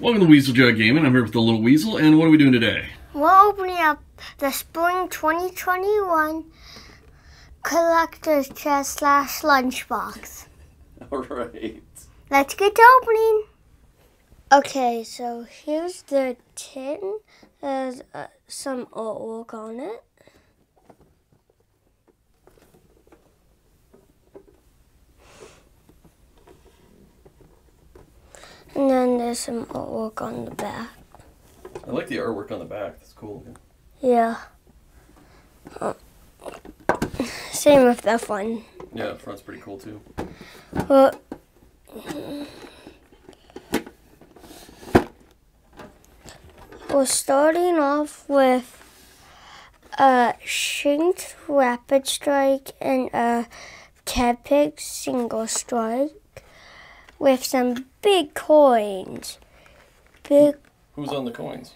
Welcome to Weasel Jaw Gaming. I'm here with the little weasel, and what are we doing today? We're opening up the Spring 2021 Collector's Chest slash Lunchbox. All right. Let's get to opening. Okay, so here's the tin. There's uh, some artwork on it. And then there's some artwork on the back. I like the artwork on the back. That's cool. Yeah. Uh, Same with the one. Yeah, the front's pretty cool too. Well, we're starting off with a Shinx Rapid Strike and a Tepig Single Strike with some big coins. Big Who's on the coins?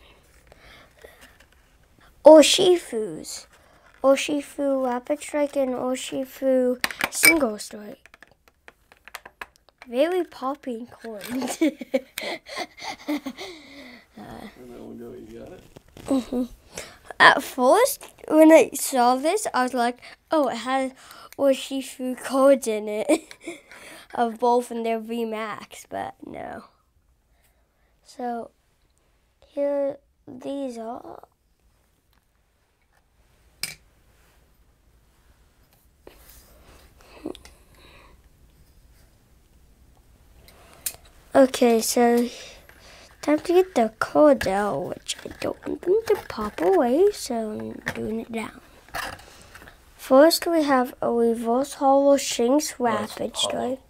Urshifus. Urshifu Rapid Strike and Urshifu Single Strike. Very popping coins. go. You got it. At first, when I saw this, I was like, oh, it has Urshifu codes in it of both in their VMAX, but no. So, here these are. Okay, so time to get the codes out, which I don't want them to pop away, so I'm doing it down. First, we have a reverse hollow Shinx Rapid. Strike.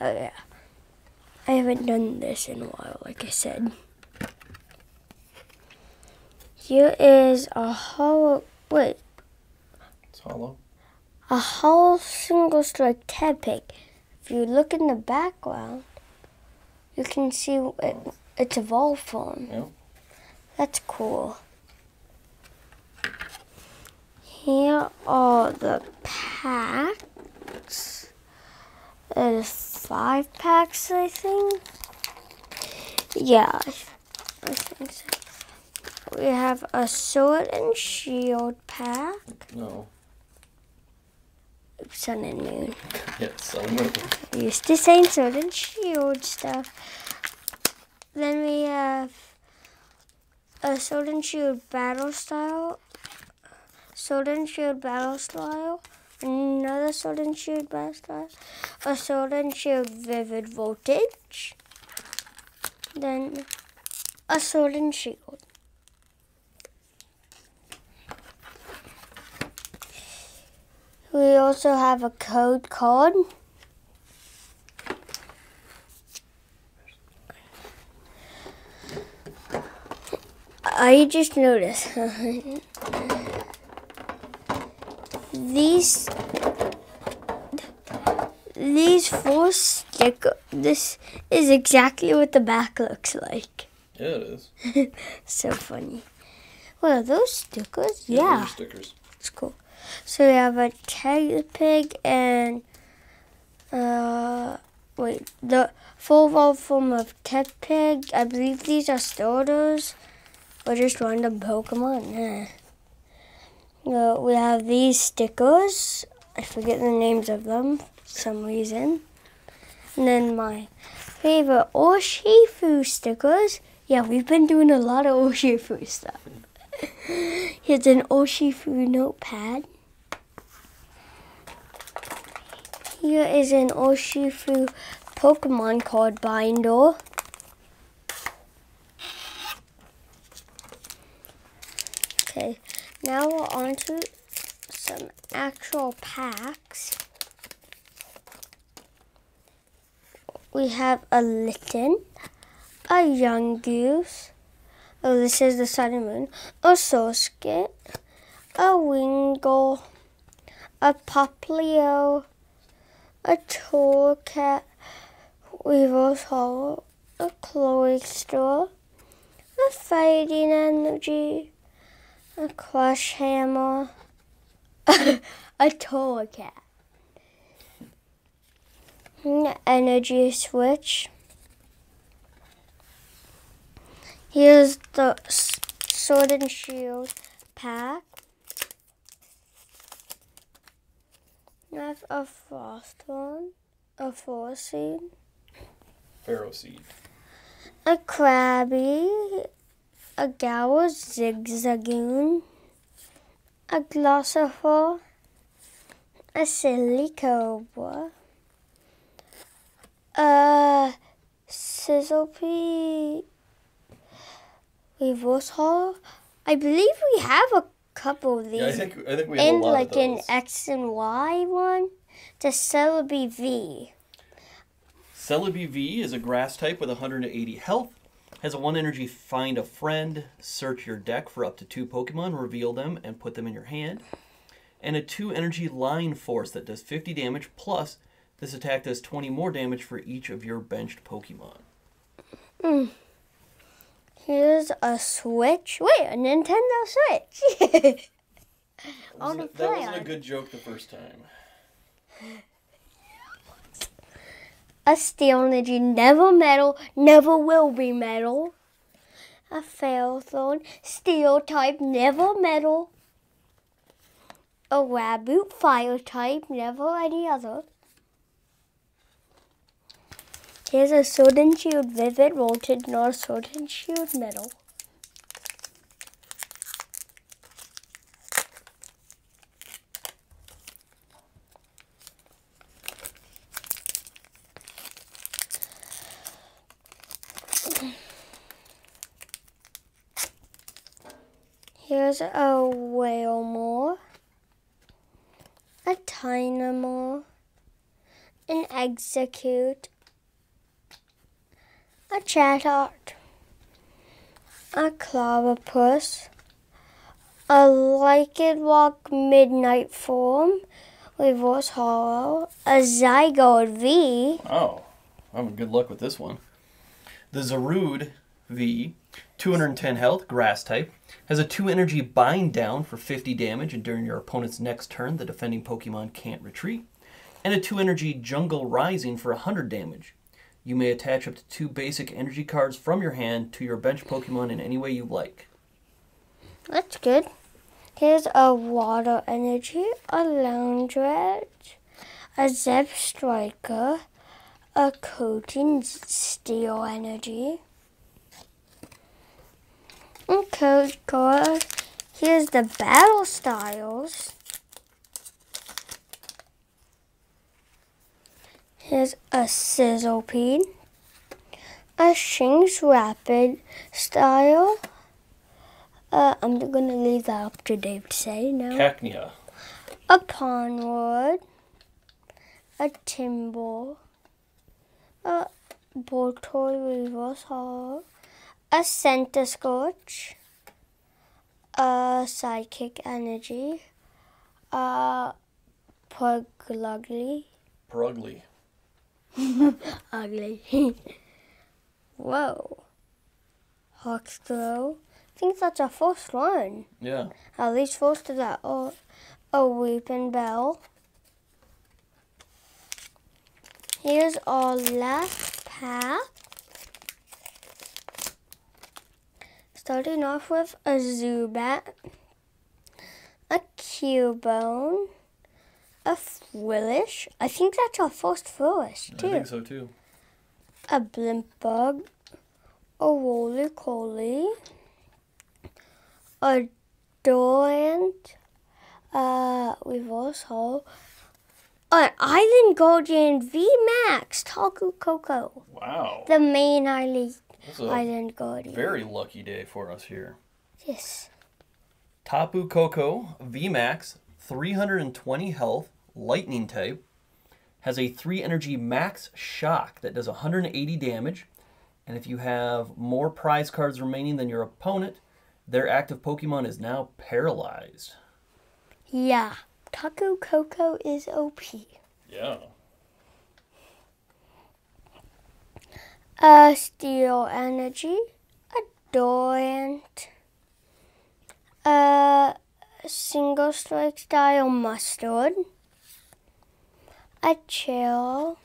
Oh, yeah. I haven't done this in a while, like I said. Here is a hollow. Wait, It's hollow. a hollow single strike Tepig. If you look in the background, you can see it, its evolved form. Yeah. That's cool. Here are the packs. There's five packs, I think. Yeah, I think so. We have a sword and shield pack. No. Sun and moon. Yes. I know. I used to say sword and shield stuff. Then we have a sword and shield battle style, sword and shield battle style, another sword and shield style, a sword and shield vivid voltage, then a sword and shield. We also have a code card. I just noticed these these four sticker. This is exactly what the back looks like. Yeah, it is. So funny. What are those stickers? Yeah, are stickers. it's cool. So we have a Tepig and uh wait the full evolved form of Tech Pig. I believe these are starters or just random Pokemon. Eh. Uh, we have these stickers. I forget the names of them for some reason. And then my favorite Urshifu stickers. Yeah, we've been doing a lot of Urshifu stuff. Here's an Urshifu notepad. Here is an Urshifu Pokemon card binder. Okay, now we're on to some actual packs. We have a Litten, a Yungoos, oh this is the Sun and Moon, a Soskit, a Wingull, a Poplio, a Torracat, Weaver's Hollow, a Chloe Store, a Fighting Energy, a Crush Hammer, a Torracat, an Energy Switch, Here's the Sword and Shield pack. Have a frost one, a four seed, Pharaoh seed. a Krabby, a Gower Zigzagoon, a Glossifer, a Silicobra, a Sizzlipede Reverse Horror. I believe we have a couple of these. Yeah, I think I think we have and a lot like of an. X and Y one. The Celebi V. Celebi V is a grass type with 180 health. Has a one energy find a friend, search your deck for up to two Pokemon, reveal them, and put them in your hand. And a two energy line force that does 50 damage plus this attack does 20 more damage for each of your benched Pokemon. Hmm. Here's a Switch. Wait, a Nintendo Switch. That wasn't, that wasn't a good joke the first time. A Steel Energy, never metal, never will be metal. A Failthorn, Steel type, never metal. A Raboot, Fire type, never any other. Here's a Sword and Shield Vivid Voltage, not a Sword and Shield Metal. Here's a Whalemore, a Dynamo, an Exeggcute, a Chatot, a Clobbopus, a Lycanroc Midnight Form, Reverse Hollow, a Zygote V, Oh, I'm good luck with this one. The Zarude V, 210 health, grass type, has a 2 energy bind down for 50 damage, and during your opponent's next turn, the defending Pokemon can't retreat. And a 2 energy jungle rising for 100 damage. You may attach up to two basic energy cards from your hand to your bench Pokemon in any way you like. That's good. Here's a water energy, a lounge rat, a Zebstrika, a coating steel energy. Code card. Here's the battle styles. Here's a Sizzlipede, a Shinx Rapid style. Uh, I'm gonna leave that up to Dave to say now. Cacnea. A Pondwood, a Timburr, a Boltoy Reverse Hall, a Centiskorch, a Psychic Energy, a Pugluggly, Purugly. Ugly. Whoa. Hawk's Throw. I think that's our first one. Yeah. At least first of that. Oh, a Weepinbell. Here's our last pack. Starting off with a Zubat, a Cubone, a Frillish. I think that's our first Frillish I think so too. A Blimp Bug, a Rolycoly, a Dorant, uh, Reverse also an Island Guardian V Max, Tapu Koko, Wow. the main island, That's a island Guardian. very lucky day for us here. Yes. Tapu Koko VMAX, 320 health, lightning type, has a 3 energy max shock that does 180 damage. And if you have more prize cards remaining than your opponent, their active Pokemon is now paralyzed. Yeah. Tapu Koko is OP. Yeah. A Steel Energy, a Dorant, a Single Strike Style Mustard, a Chill,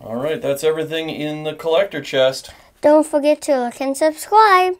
All right, that's everything in the collector chest. Don't forget to like and subscribe.